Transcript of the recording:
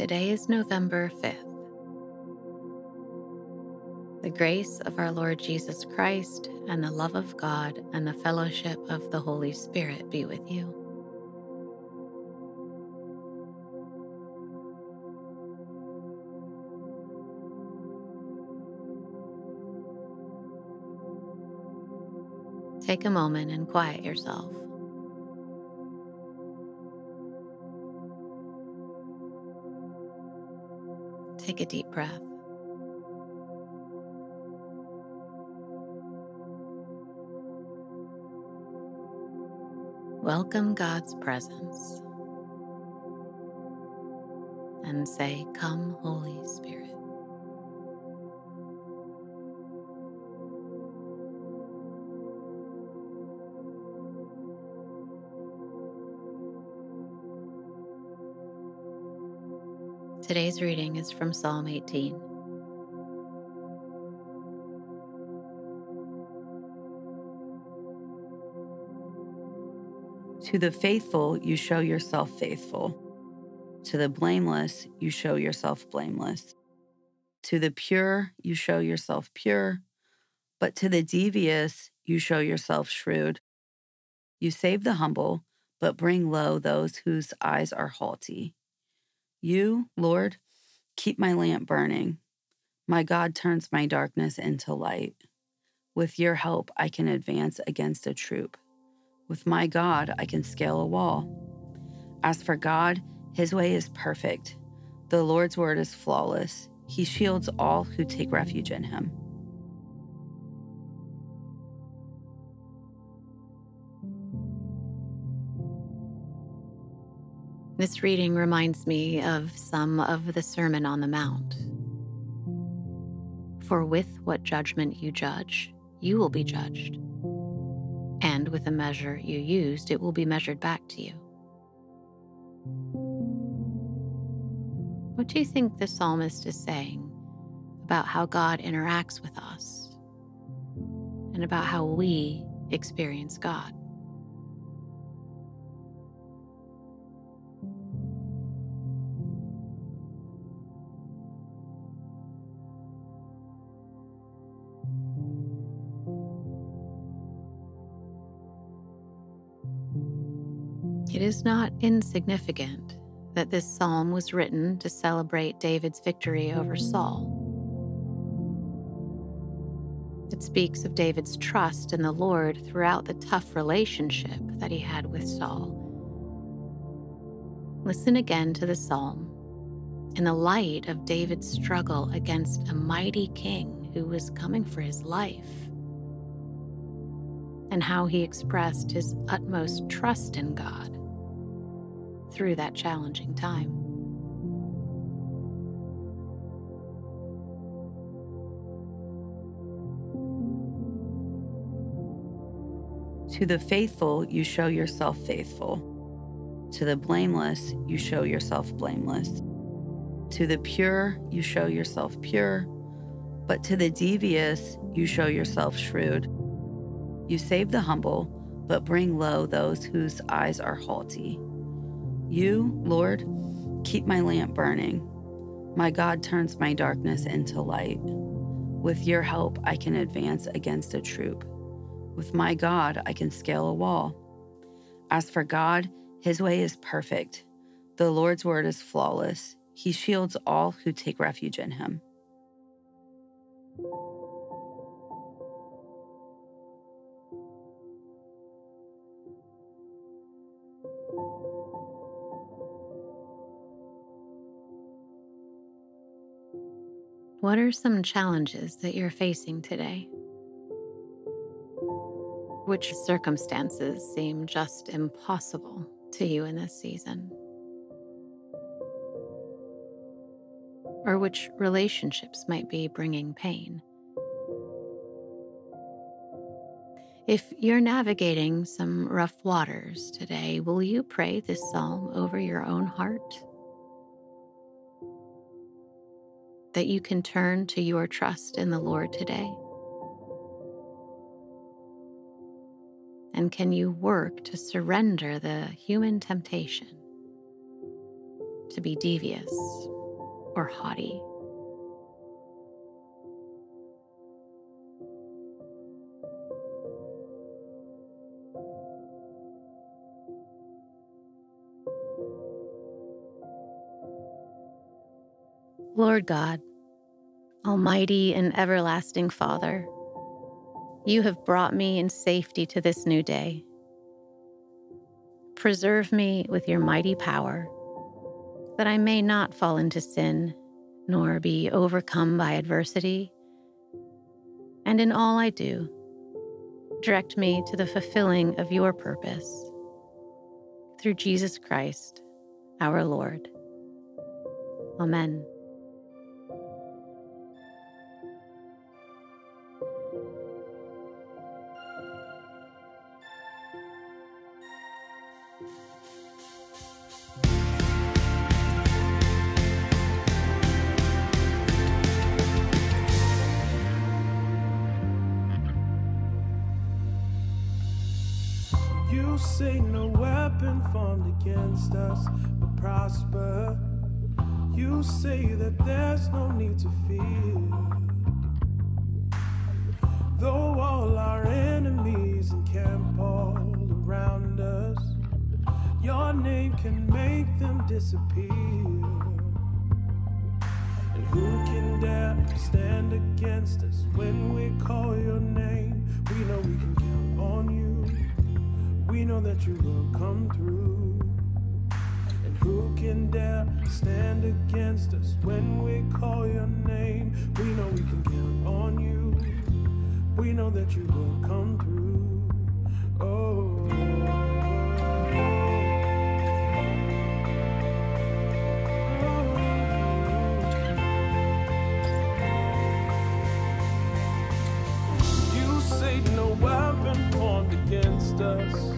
Today is November 5th. The grace of our Lord Jesus Christ and the love of God and the fellowship of the Holy Spirit be with you. Take a moment and quiet yourself. Take a deep breath. Welcome God's presence and say, Come, Holy Spirit. Today's reading is from Psalm 18. To the faithful, you show yourself faithful. To the blameless, you show yourself blameless. To the pure, you show yourself pure. But to the devious, you show yourself shrewd. You save the humble, but bring low those whose eyes are haughty. You, Lord, keep my lamp burning. My God turns my darkness into light. With your help, I can advance against a troop. With my God, I can scale a wall. As for God, his way is perfect. The Lord's word is flawless. He shields all who take refuge in him. This reading reminds me of some of the Sermon on the Mount. For with what judgment you judge, you will be judged. And with the measure you used, it will be measured back to you. What do you think the psalmist is saying about how God interacts with us and about how we experience God? It is not insignificant that this psalm was written to celebrate David's victory over Saul. It speaks of David's trust in the Lord throughout the tough relationship that he had with Saul. Listen again to the psalm in the light of David's struggle against a mighty king who was coming for his life, and how he expressed his utmost trust in God through that challenging time. To the faithful, you show yourself faithful. To the blameless, you show yourself blameless. To the pure, you show yourself pure. But to the devious, you show yourself shrewd. You save the humble, but bring low those whose eyes are haughty. You, Lord, keep my lamp burning. My God turns my darkness into light. With your help, I can advance against a troop. With my God, I can scale a wall. As for God, his way is perfect. The Lord's word is flawless. He shields all who take refuge in him. What are some challenges that you're facing today? Which circumstances seem just impossible to you in this season? Or which relationships might be bringing pain? If you're navigating some rough waters today, will you pray this psalm over your own heart? That you can turn to your trust in the Lord today? And can you work to surrender the human temptation to be devious or haughty. Lord God, Almighty and everlasting Father, you have brought me in safety to this new day. Preserve me with your mighty power, that I may not fall into sin, nor be overcome by adversity. And in all I do, direct me to the fulfilling of your purpose. Through Jesus Christ, our Lord. Amen. You say no weapon formed against us will prosper. You say that there's no need to fear. Though all our enemies encamp all around us, your name can make them disappear. And who can dare stand against us when we call your name? We know we can count on you. We know that you will come through. And who can dare stand against us when we call your name? We know we can count on you. We know that you will come through. Oh. No weapon formed against us.